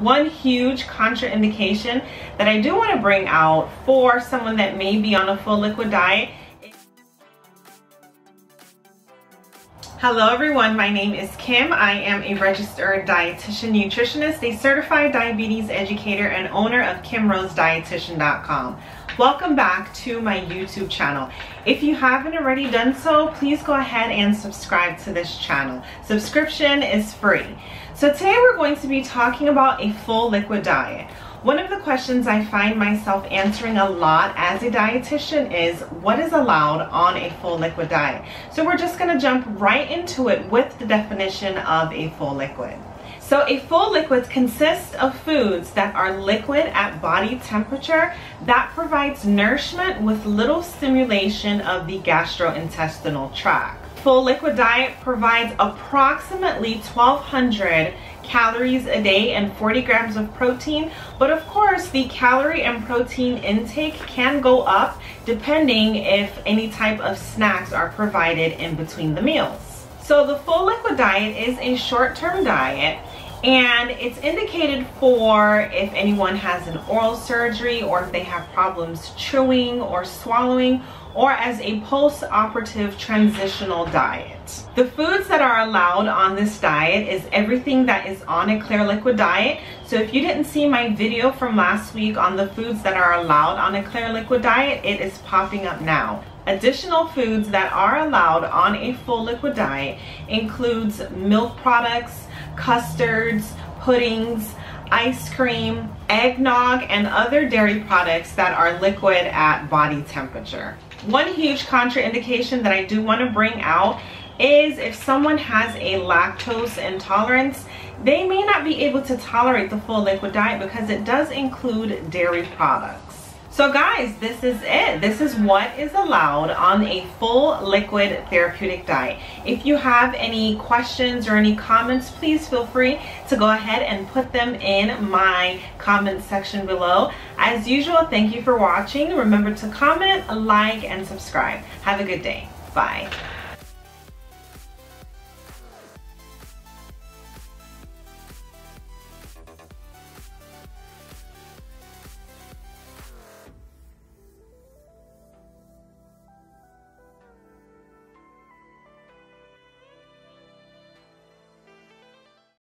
one huge contraindication that I do want to bring out for someone that may be on a full liquid diet Hello everyone, my name is Kim. I am a registered dietitian nutritionist, a certified diabetes educator, and owner of kimrosedietitian.com. Welcome back to my YouTube channel. If you haven't already done so, please go ahead and subscribe to this channel. Subscription is free. So today we're going to be talking about a full liquid diet. One of the questions I find myself answering a lot as a dietitian is what is allowed on a full liquid diet? So we're just gonna jump right into it with the definition of a full liquid. So a full liquid consists of foods that are liquid at body temperature that provides nourishment with little stimulation of the gastrointestinal tract. Full liquid diet provides approximately 1200 calories a day and 40 grams of protein. But of course, the calorie and protein intake can go up depending if any type of snacks are provided in between the meals. So the full liquid diet is a short-term diet and it's indicated for if anyone has an oral surgery or if they have problems chewing or swallowing or as a post-operative transitional diet. The foods that are allowed on this diet is everything that is on a clear liquid diet. So if you didn't see my video from last week on the foods that are allowed on a clear liquid diet, it is popping up now. Additional foods that are allowed on a full liquid diet includes milk products, custards, puddings, ice cream, eggnog, and other dairy products that are liquid at body temperature. One huge contraindication that I do want to bring out is if someone has a lactose intolerance, they may not be able to tolerate the full liquid diet because it does include dairy products. So guys, this is it. This is what is allowed on a full liquid therapeutic diet. If you have any questions or any comments, please feel free to go ahead and put them in my comment section below. As usual, thank you for watching. Remember to comment, like, and subscribe. Have a good day. Bye.